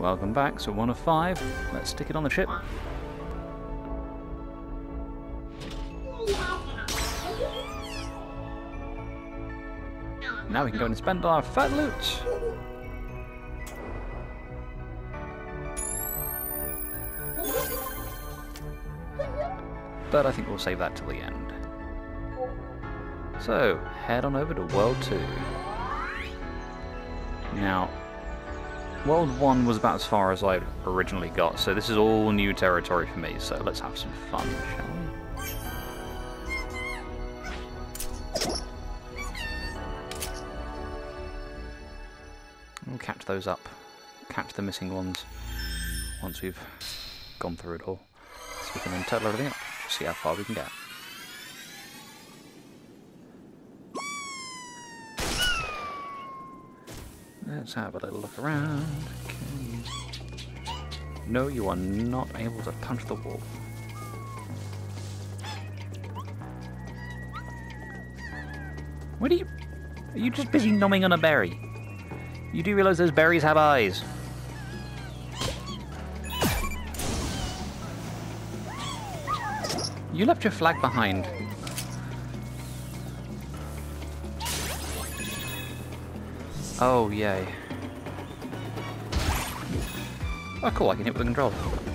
Welcome back, so one of five. Let's stick it on the ship. Now we can go and spend our fat loot. But I think we'll save that till the end. So, head on over to World 2. Now, World 1 was about as far as I originally got, so this is all new territory for me, so let's have some fun, shall we? We'll catch those up, catch the missing ones once we've gone through it all. So we can then total everything up, see how far we can get. Let's have a little look around. Okay. No, you are not able to punch the wall. What are you... Are you just busy numbing on a berry? You do realise those berries have eyes. You left your flag behind. Oh, yay. Oh, cool, I can hit with the controller.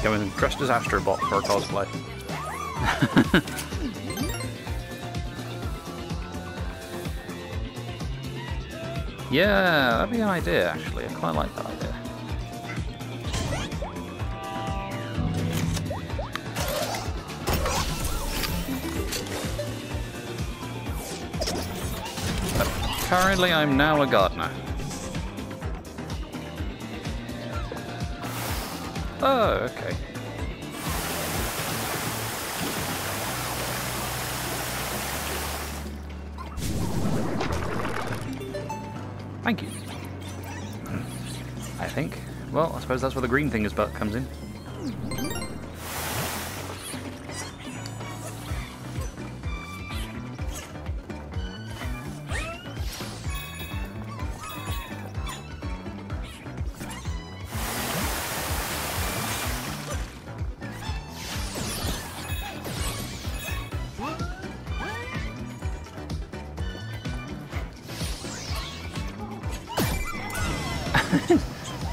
I'm going dressed as Astrobot for a cosplay. yeah, that'd be an idea, actually. I quite like that idea. Currently, I'm now a gardener. Oh, okay. Thank you. I think. Well, I suppose that's where the green thing is but comes in.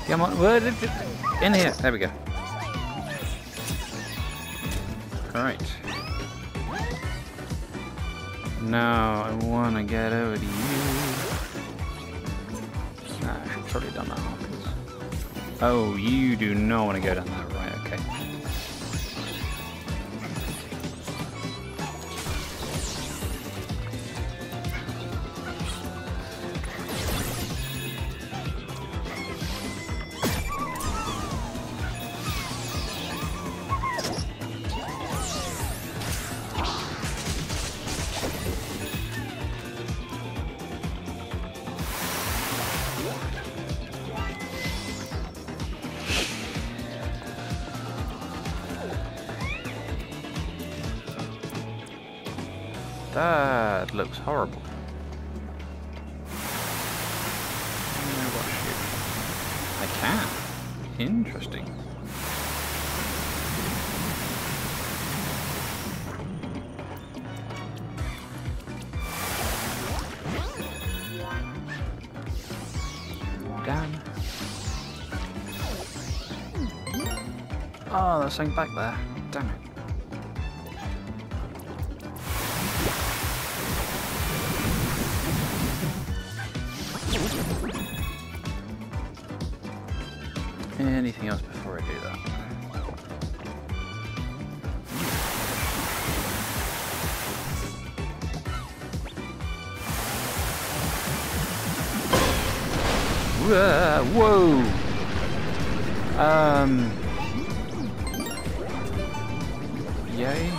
Come on, what? In here. There we go. Alright. Now I want to get over to you. Nah, I probably done that. Oh, you do not want to go down that That looks horrible. I can. Interesting. Damn. Oh, there's something back there. Damn it. anything else before I do that. Whoa! Um... Yay.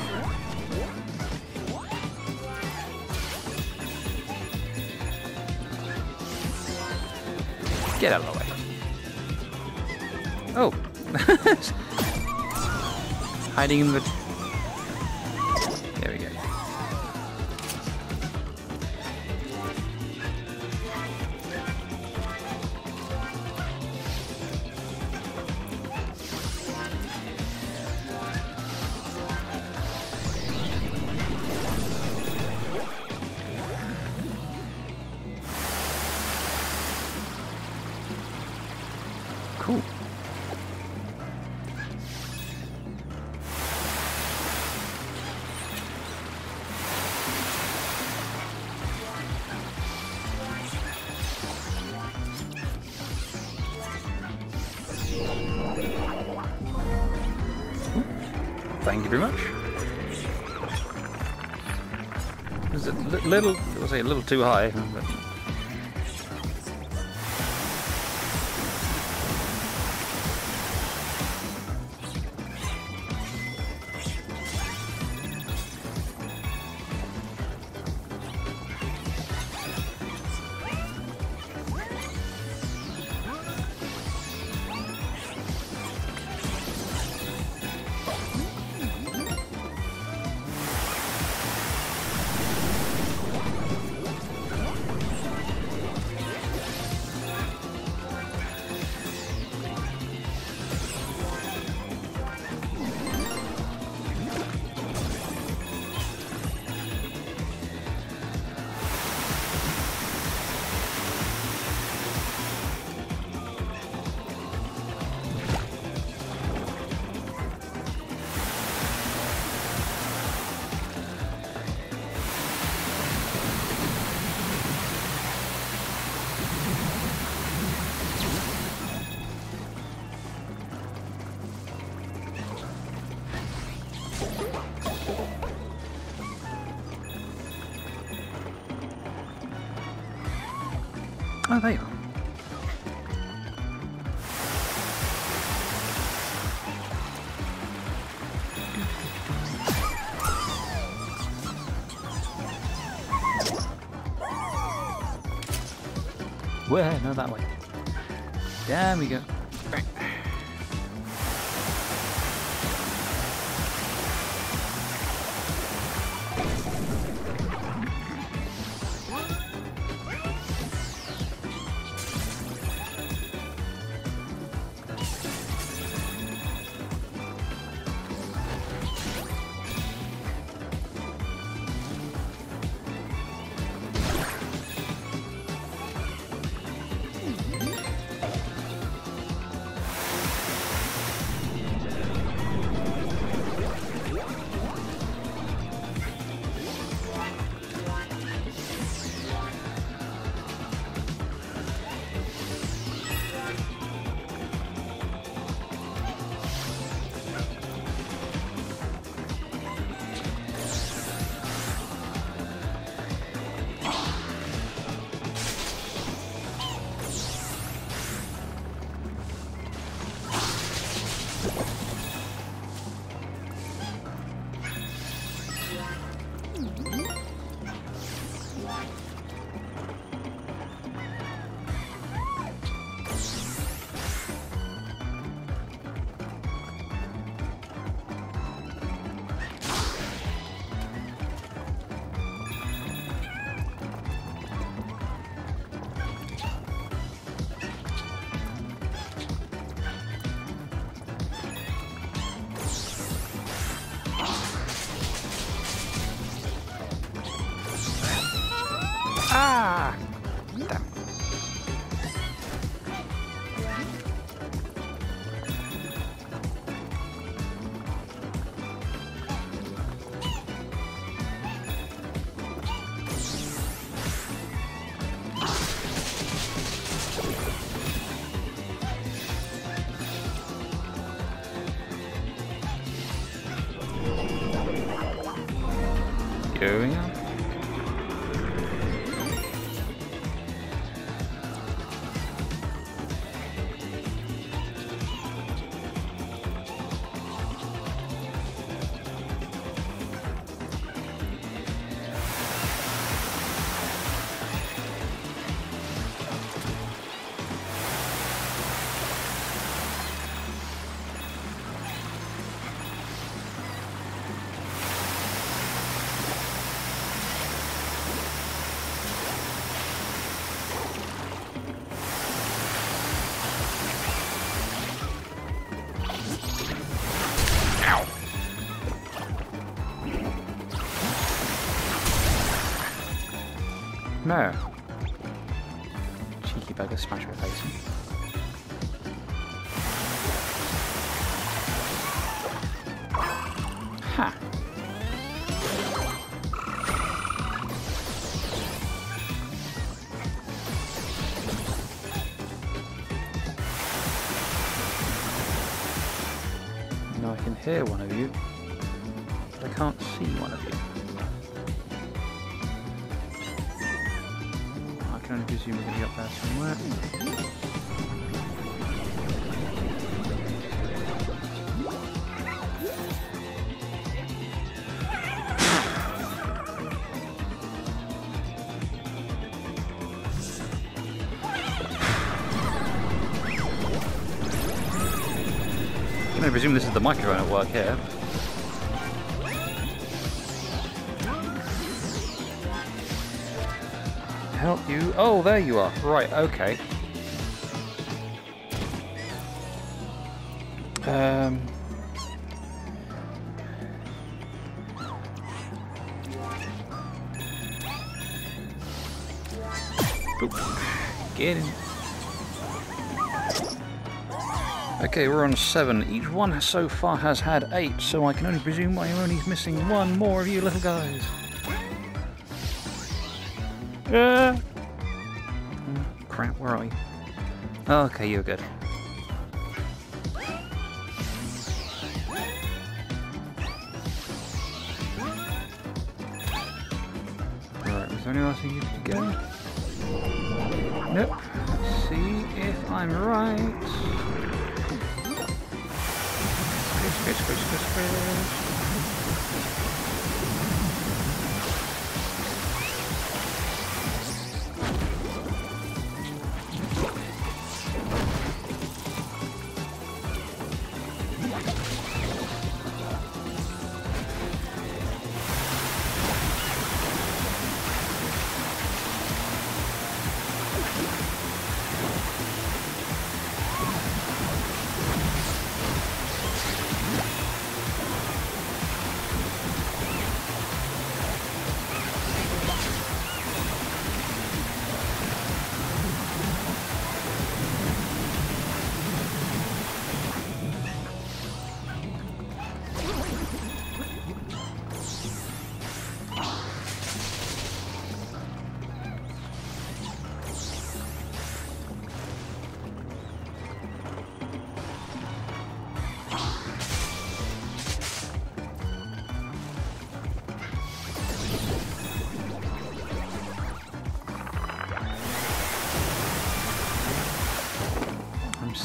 Get out of the way. Oh. Hiding in the... Thank you very much. It li- little? I was a little too high. But Oh, there you are. Where? No, that way. There we go. Bang. Going up. No. Cheeky bugger, smash my face. Ha! Now I can hear one of you, but I can't see one of you. Only presume we're going to somewhere. I presume this is the microphone at work here. Help you? Oh, there you are. Right, okay. Um. Get in. Okay, we're on seven. Each one so far has had eight, so I can only presume I'm only missing one more of you little guys. Mm, crap, where are you? Okay, you're good. Alright, was there anywhere else I needed to go? Nope. Let's see if I'm right.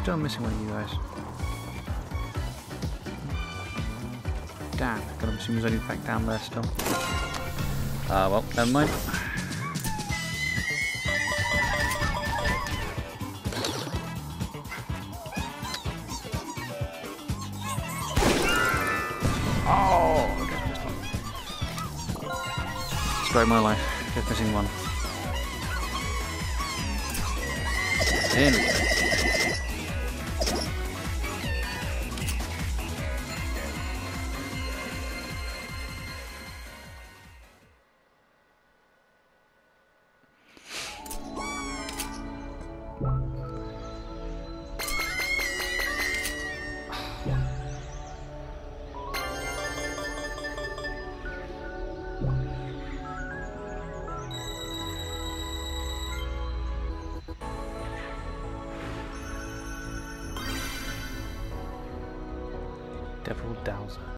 Still missing one of you guys. Damn, gotta assume there's only back down there still. Ah, uh, well, never mind. Oh, okay, missed one. Destroyed my life. Just missing one. In. Dowser.